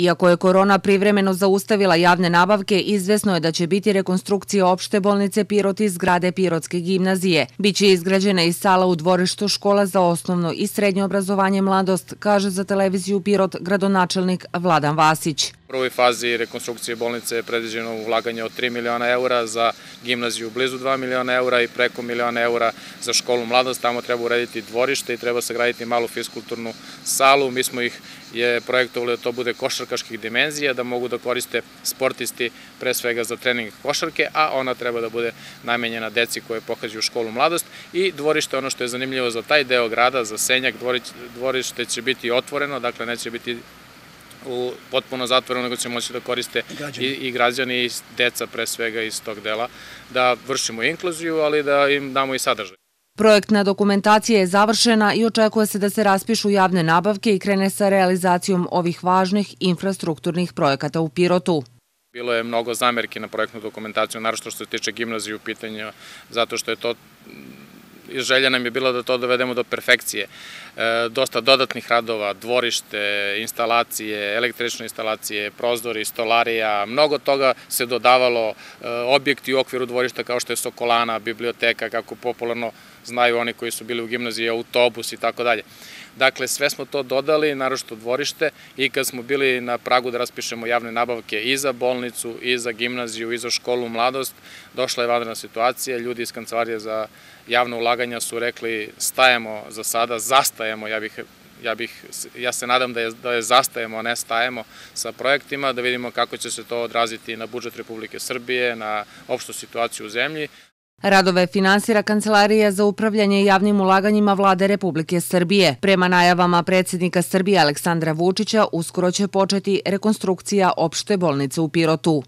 Iako je korona privremeno zaustavila javne nabavke, izvesno je da će biti rekonstrukcija opšte bolnice Pirot iz zgrade Pirotske gimnazije. Biće izgrađena i sala u dvorištu škola za osnovno i srednje obrazovanje mladost, kaže za televiziju Pirot gradonačelnik Vladan Vasić. Prvoj fazi rekonstrukcije bolnice je predviđeno ulaganje od 3 miliona eura, za gimnaziju blizu 2 miliona eura i preko miliona eura za školu mladost. Tamo treba urediti dvorište i treba sagraditi malu fiskulturnu salu. Mi smo ih je projektovali da to bude košarkaških dimenzija, da mogu da koriste sportisti pre svega za trening košarke, a ona treba da bude namenjena deci koje pohađaju školu mladost i dvorište, ono što je zanimljivo za taj deo grada, za Senjak, dvorište će biti otvoreno, dakle neće biti u potpuno zatvoreno, nego će moći da koriste i, i građani i deca pre svega iz tog dela, da vršimo inkluziju, ali da im damo i sadržaj. Projektna dokumentacija je završena i očekuje se da se raspišu javne nabavke i krene sa realizacijom ovih važnih infrastrukturnih projekata u Pirotu. Bilo je mnogo zamerki na projektnu dokumentaciju, naravno što se tiče gimnazije u pitanju, zato što je to i želja nam je bila da to dovedemo do perfekcije. E, dosta dodatnih radova, dvorište, instalacije, električne instalacije, prozori, stolarija, mnogo toga se dodavalo, e, objekti u okviru dvorišta kao što je Sokolana, biblioteka, kako popularno znaju oni koji su bili u gimnaziji, autobus i tako dalje. Dakle, sve smo to dodali, narošto dvorište i kad smo bili na pragu da raspišemo javne nabavke i za bolnicu, i za gimnaziju, i za školu mladost, došla je vanredna situacija, ljudi iz kancelarije za javno ulaganja su rekli stajemo za sada, zastajemo, ja bih ja, bih, ja se nadam da je, da je zastajemo, a ne stajemo sa projektima, da vidimo kako će se to odraziti na budžet Republike Srbije, na opštu situaciju u zemlji. Radove finansira Kancelarija za upravljanje javnim ulaganjima vlade Republike Srbije. Prema najavama predsjednika Srbije Aleksandra Vučića, uskoro će početi rekonstrukcija opšte bolnice u Pirotu.